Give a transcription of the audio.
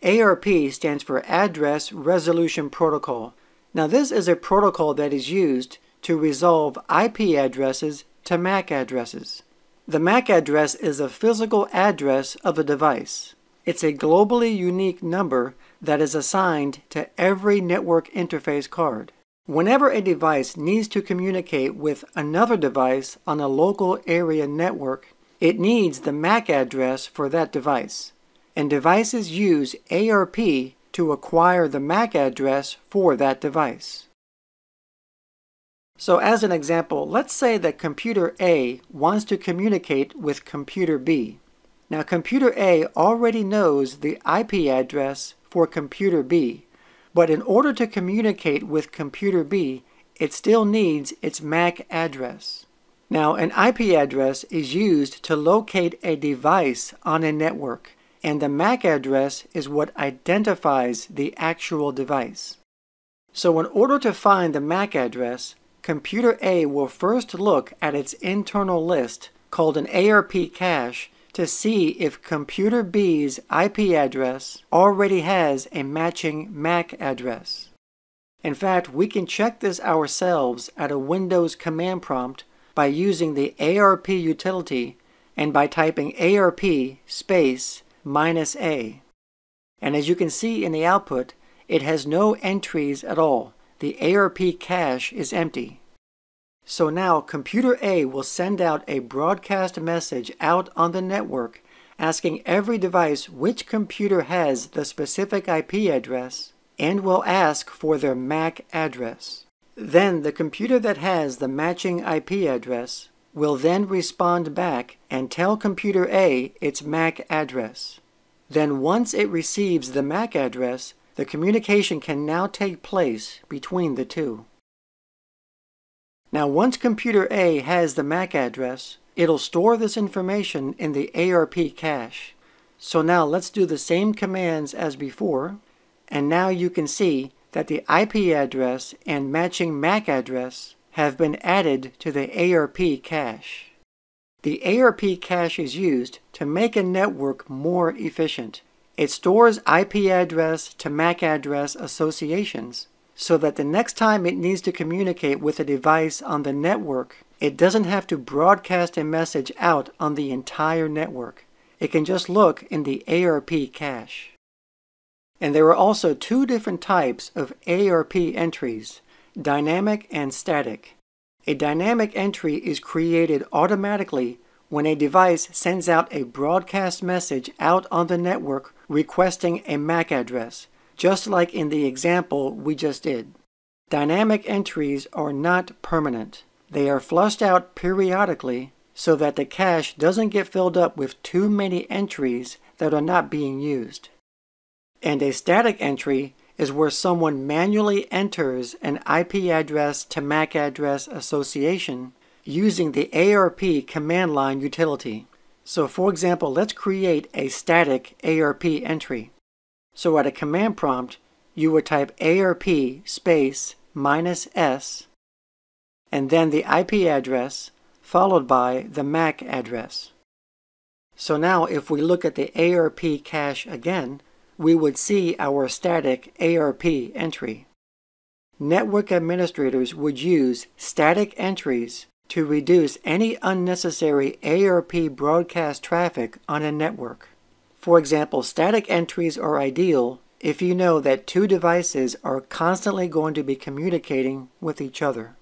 ARP stands for Address Resolution Protocol. Now this is a protocol that is used to resolve IP addresses to MAC addresses. The MAC address is a physical address of a device. It's a globally unique number that is assigned to every network interface card. Whenever a device needs to communicate with another device on a local area network, it needs the MAC address for that device. And devices use ARP to acquire the MAC address for that device. So as an example, let's say that computer A wants to communicate with computer B. Now computer A already knows the IP address for computer B, but in order to communicate with computer B, it still needs its MAC address. Now an IP address is used to locate a device on a network, and the MAC address is what identifies the actual device. So in order to find the MAC address, computer A will first look at its internal list called an ARP cache to see if computer B's IP address already has a matching MAC address. In fact, we can check this ourselves at a Windows command prompt by using the ARP utility and by typing ARP space minus A. And as you can see in the output, it has no entries at all. The ARP cache is empty. So now computer A will send out a broadcast message out on the network asking every device which computer has the specific IP address and will ask for their MAC address. Then the computer that has the matching IP address will then respond back and tell computer A its MAC address. Then once it receives the MAC address, the communication can now take place between the two. Now once computer A has the MAC address, it'll store this information in the ARP cache. So now let's do the same commands as before, and now you can see that the IP address and matching MAC address have been added to the ARP cache. The ARP cache is used to make a network more efficient. It stores IP address to MAC address associations so that the next time it needs to communicate with a device on the network, it doesn't have to broadcast a message out on the entire network. It can just look in the ARP cache. And there are also two different types of ARP entries, dynamic and static. A dynamic entry is created automatically when a device sends out a broadcast message out on the network requesting a MAC address, just like in the example we just did. Dynamic entries are not permanent. They are flushed out periodically so that the cache doesn't get filled up with too many entries that are not being used. And a static entry is where someone manually enters an IP address to MAC address association using the ARP command line utility. So for example, let's create a static ARP entry. So at a command prompt, you would type ARP space minus S and then the IP address followed by the MAC address. So now if we look at the ARP cache again, we would see our static ARP entry. Network administrators would use static entries to reduce any unnecessary ARP broadcast traffic on a network. For example, static entries are ideal if you know that two devices are constantly going to be communicating with each other.